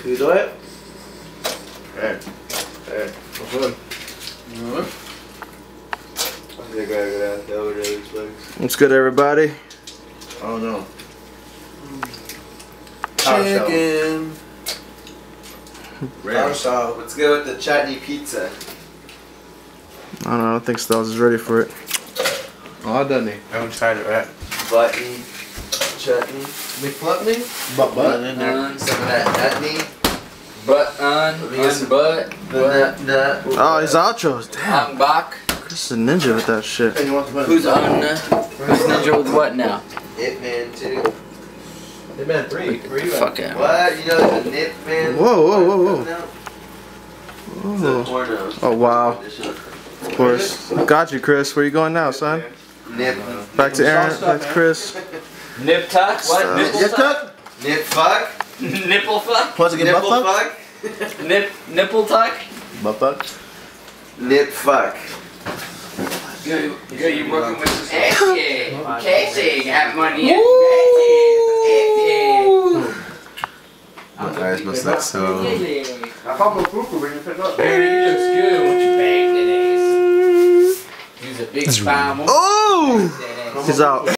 Can you do it? Hey. Hey. What's good? I think I gotta ask over there this place. What's good, everybody? I don't know. Chicken. Rare. So, let's go with the chutney pizza. I don't know. I don't think Styles is ready for it. Oh, doesn't he? I haven't tried it right. Button, chutney. McFlutney? But Put in there. Some of that nutney. Butt on, Let me get some- unbutt, The nut, nut. Oh, his outros. Damn. on back. Chris is a ninja with that shit. And you want the button? Who's on? Uh, who's ninja with what now? It man too. Hey man, three. Where you? Fuck out. What? You know the nip man? Whoa, whoa, whoa, whoa. It's Oh, oh wow. Of course. Got you, Chris. Where you going now, son? Nip. Back to Aaron. Back to Chris. Nip tuck? What? Nipple Nip tuck? tuck? Nip fuck? Nipple fuck? Wants to Nipple fuck? fuck? Nip, nipple tuck? Butt fuck? Nip fuck. Good, good, you working with this Casey. Casey, got money in My eyes must look so. Casey. I found no poo when you pick up. Baby, you looks good once you bang that ass. Use a big spine. Oh! He's out.